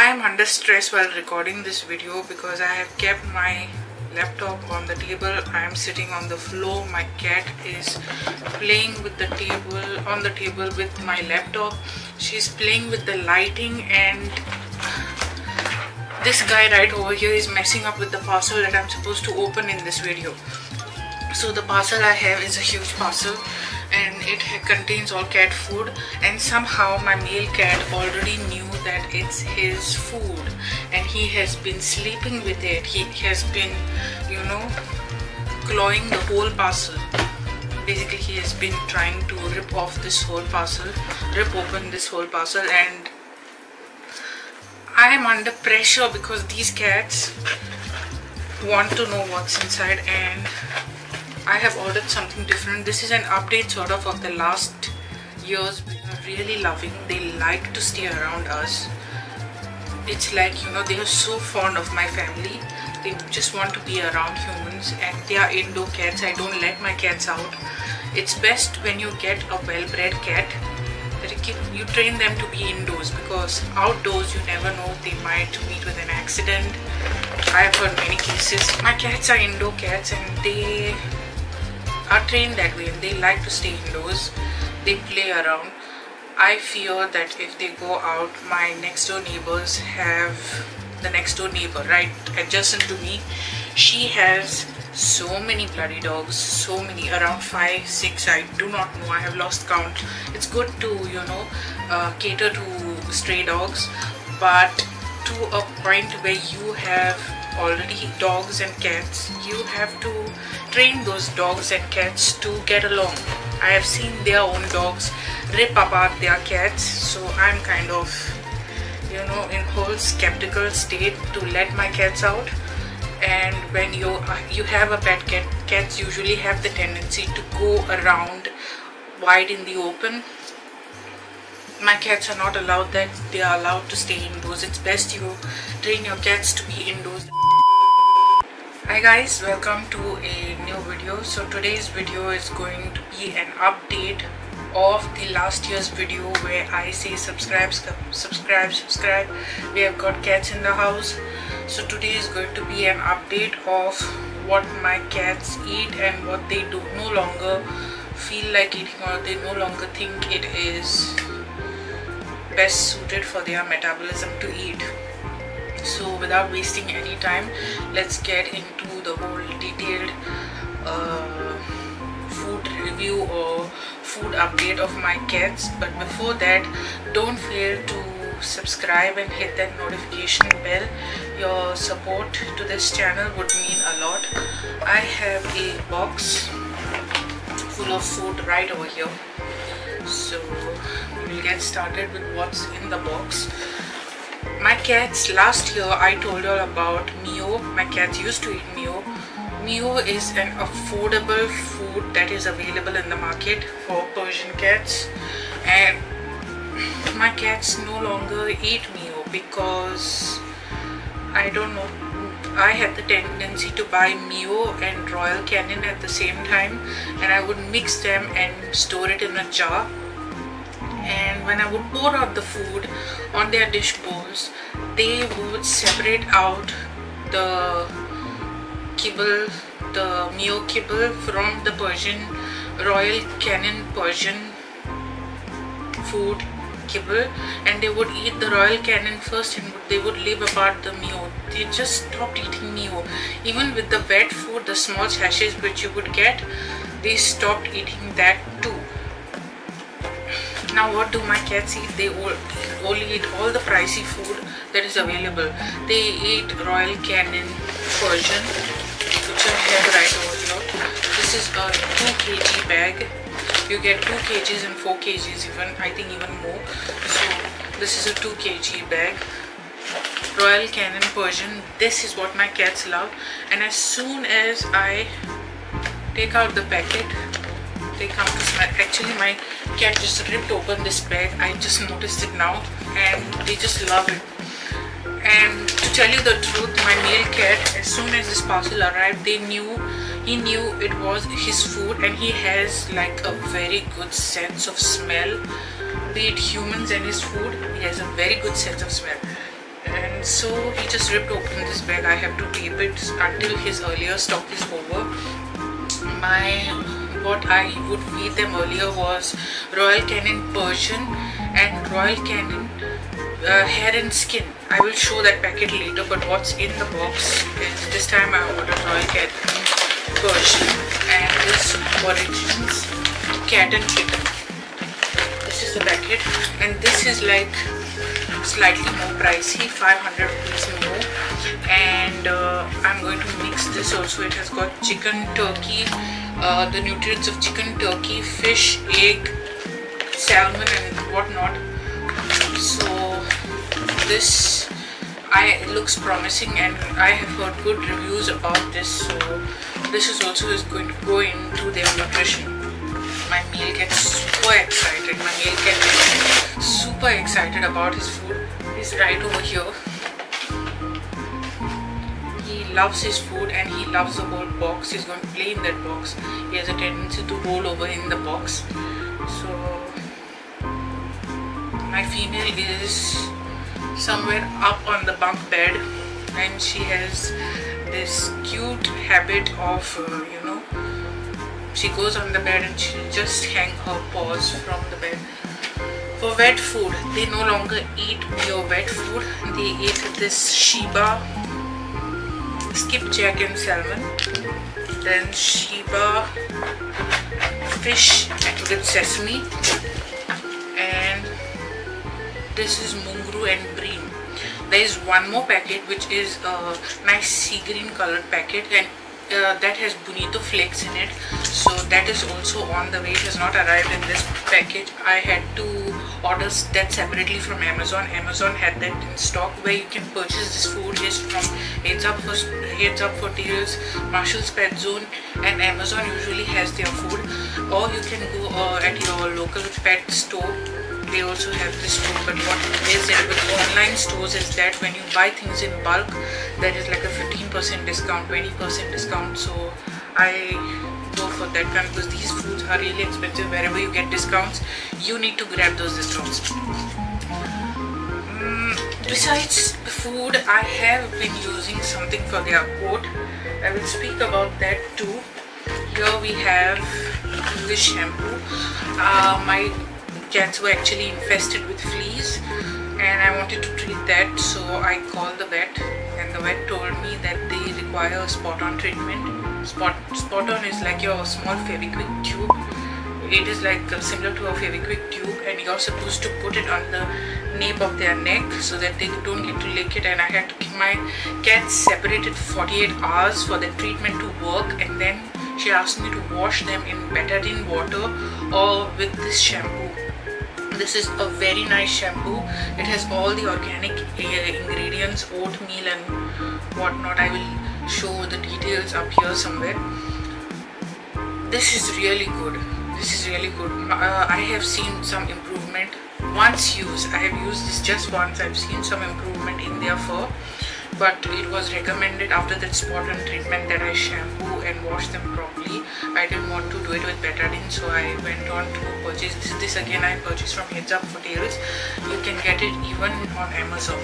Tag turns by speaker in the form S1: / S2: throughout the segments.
S1: I am under stress while recording this video because I have kept my laptop on the table. I am sitting on the floor. My cat is playing with the table on the table with my laptop. She's playing with the lighting and this guy right over here is messing up with the parcel that I'm supposed to open in this video. So the parcel I have is a huge parcel and it contains all cat food. And somehow my male cat already knew that it's his food. And he has been sleeping with it. He has been you know clawing the whole parcel. Basically he has been trying to rip off this whole parcel rip open this whole parcel. And I am under pressure because these cats want to know what's inside and I have ordered something different. This is an update sort of of the last years we are really loving. They like to stay around us. It's like, you know, they are so fond of my family. They just want to be around humans and they are indoor cats. I don't let my cats out. It's best when you get a well-bred cat that you train them to be indoors because outdoors you never know they might meet with an accident. I have heard many cases. My cats are indoor cats and they are trained that way and they like to stay indoors. They play around. I fear that if they go out my next door neighbors have the next door neighbor right adjacent to me. She has so many bloody dogs so many around five six i do not know i have lost count. It's good to you know uh, cater to stray dogs but to a point where you have already dogs and cats you have to train those dogs and cats to get along. I have seen their own dogs rip apart their cats so i'm kind of you know in whole skeptical state to let my cats out. And when you you have a pet cat cats usually have the tendency to go around wide in the open. My cats are not allowed that they are allowed to stay indoors. It's best you train your cats to be indoors guys welcome to a new video. So today's video is going to be an update of the last year's video where I say subscribe subscribe subscribe. We have got cats in the house. So today is going to be an update of what my cats eat and what they do. No longer feel like eating or they no longer think it is best suited for their metabolism to eat. So without wasting any time let's get into the whole detailed uh, food review or food update of my cats. But before that don't fail to subscribe and hit that notification bell. Your support to this channel would mean a lot. I have a box full of food right over here. So we'll get started with what's in the box my cats last year I told you all about Me-O. My cats used to eat Me-O. Me-O is an affordable food that is available in the market for Persian cats. And my cats no longer eat Me-O because I don't know I had the tendency to buy Me-O and Royal Canin at the same time and I would mix them and store it in a jar and when I would pour out the food on their dish bowls they would separate out the kibble the Me-O kibble from the Persian Royal Canin Persian food kibble and they would eat the Royal Canin first and they would leave apart the Me-O. They just stopped eating Me-O. Even with the wet food, the small sachets which you would get, they stopped eating that too now what do my cats eat? They only eat all the pricey food that is available. They eat royal canin persian which i have right over here. This is a 2 kg bag. You get 2 kgs and 4 kgs even i think even more. So this is a 2 kg bag. Royal canin persian this is what my cats love. And as soon as i take out the packet they come to smell. Actually my cat just ripped open this bag. I just noticed it now and they just love it. And to tell you the truth my male cat as soon as this parcel arrived they knew he knew it was his food and he has like a very good sense of smell. Be it humans and his food he has a very good sense of smell. And so he just ripped open this bag. I have to tape it until his earlier stock is over. My what I would feed them earlier was Royal Canin Persian and Royal Canin uh, hair and skin. I will show that packet later but what's in the box is this time I ordered Royal Canin Persian and this Orijen Cat and Kitten. This is the packet and this is like slightly more pricey 500 rupees more. And uh, I'm going to mix this also. It has got chicken turkey uh, the nutrients of chicken turkey fish egg salmon and whatnot. So this I looks promising and I have heard good reviews about this so this is also is going to go into their nutrition. My meal gets super excited. My meal gets super excited about his food. He's right over here. he loves his food and he loves the whole box. He's going to play in that box. He has a tendency to roll over in the box. So my female is somewhere up on the bunk bed and she has this cute habit of uh, you know she goes on the bed and she just hang her paws from the bed for wet food. They no longer eat pure wet food. They eat this sheba skipjack and salmon. Then sheba fish with sesame. And this is Maguro and bream. There is one more packet which is a nice sea green colored packet. And uh, that has bonito flakes in it. So that is also on the way. It has not arrived in this package. I had to order that separately from amazon. Amazon had that in stock where you can purchase this food is from heads up for heads up for tails marshall's pet zone and amazon usually has their food. Or you can go uh, at your local pet store they also have this too but what is it? With online stores is that when you buy things in bulk there is like a 15% discount 20% discount. So I go for that kind because these foods are really expensive. Wherever you get discounts you need to grab those discounts. Mm, besides food I have been using something for their coat I will speak about that too. Here we have this shampoo. Uh, my cats were actually infested with fleas and I wanted to treat that so I called the vet and the vet told me that they require spot on treatment. Spot spot on is like your small Fevikwik tube. It is like uh, similar to a Fevikwik tube and you're supposed to put it on the nape of their neck so that they don't get to lick it and I had to keep my cats separated for 48 hours for the treatment to work and then she asked me to wash them in betadine water or with this shampoo this is a very nice shampoo. It has all the organic ingredients oatmeal and whatnot. I will show the details up here somewhere. This is really good. This is really good. Uh, i have seen some improvement. Once used i have used this just once. I've seen some improvement in their fur but it was recommended after that spot on treatment that I shampoo and wash them properly. I didn't want to do it with betadine so I went on to purchase this, this again I purchased from Heads Up for Tails. You can get it even on Amazon.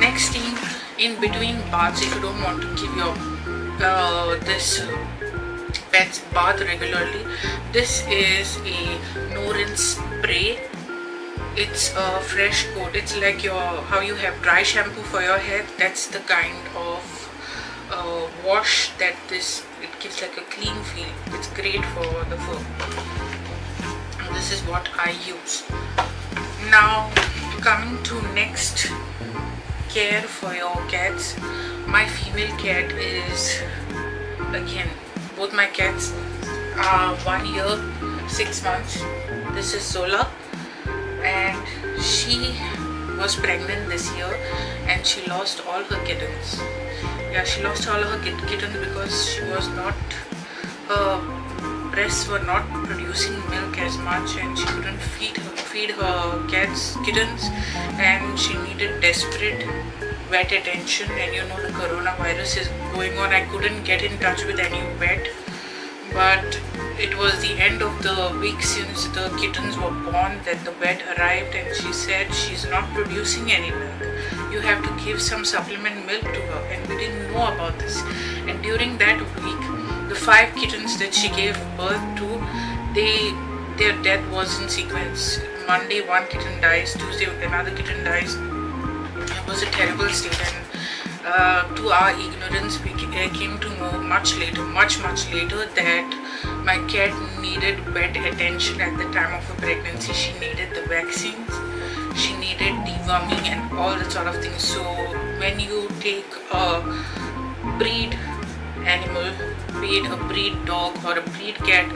S1: Next thing, in between baths if you don't want to give your uh, this pets bath regularly, this is a no rinse it's a fresh coat. It's like your how you have dry shampoo for your hair. That's the kind of uh, wash that this it gives like a clean feel. It's great for the fur. This is what I use. Now coming to next care for your cats. My female cat is again both my cats are one year six months. This is Zola and she was pregnant this year and she lost all her kittens. Yeah she lost all her kittens because she was not her breasts were not producing milk as much and she couldn't feed her feed her cats kittens and she needed desperate vet attention and you know the coronavirus is going on. I couldn't get in touch with any vet but it was the end of the week since the kittens were born that the vet arrived and she said she's not producing any milk. you have to give some supplement milk to her. And we didn't know about this. And during that week the five kittens that she gave birth to they their death was in sequence. Monday one kitten dies. Tuesday another kitten dies. It was a terrible state. And uh, to our ignorance we came to know much later much much later that my cat needed vet attention at the time of her pregnancy. She needed the vaccines. She needed deworming and all that sort of things. So when you take a breed animal be it a breed dog or a breed cat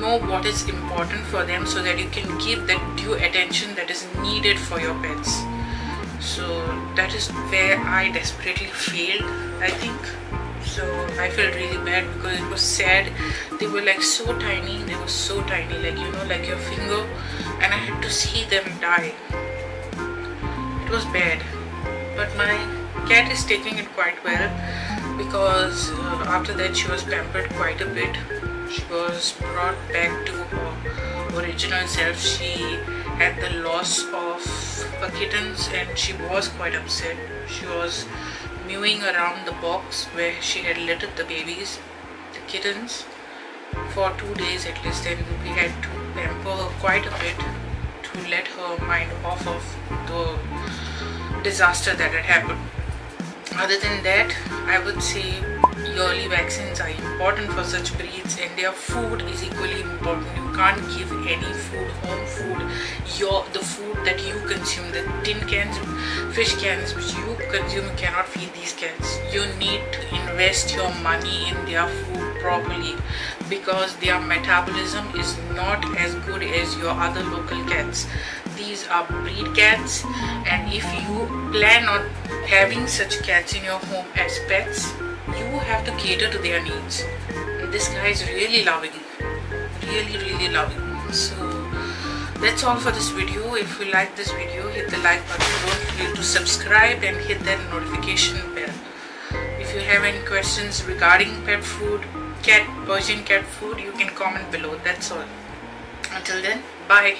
S1: know what is important for them so that you can give that due attention that is needed for your pets. So that is where I desperately failed. I think so I felt really bad because it was sad. They were like so tiny. They were so tiny like you know like your finger. And I had to see them die. It was bad. But my cat is taking it quite well because uh, after that she was pampered quite a bit. She was brought back to her original self. She had the loss of her kittens and she was quite upset she was mewing around the box where she had littered the babies the kittens for two days at least and we had to pamper her quite a bit to let her mind off of the disaster that had happened. Other than that, I would say yearly vaccines are important for such breeds and their food is equally important. Can't give any food, home food, your the food that you consume, the tin cans, fish cans which you consume, cannot feed these cats. You need to invest your money in their food properly because their metabolism is not as good as your other local cats. These are breed cats and if you plan on having such cats in your home as pets you have to cater to their needs. This guy is really loving really really loving so that's all for this video. If you like this video hit the like button. Don't forget to subscribe and hit that notification bell. If you have any questions regarding pet food cat persian cat food you can comment below. That's all. Until then bye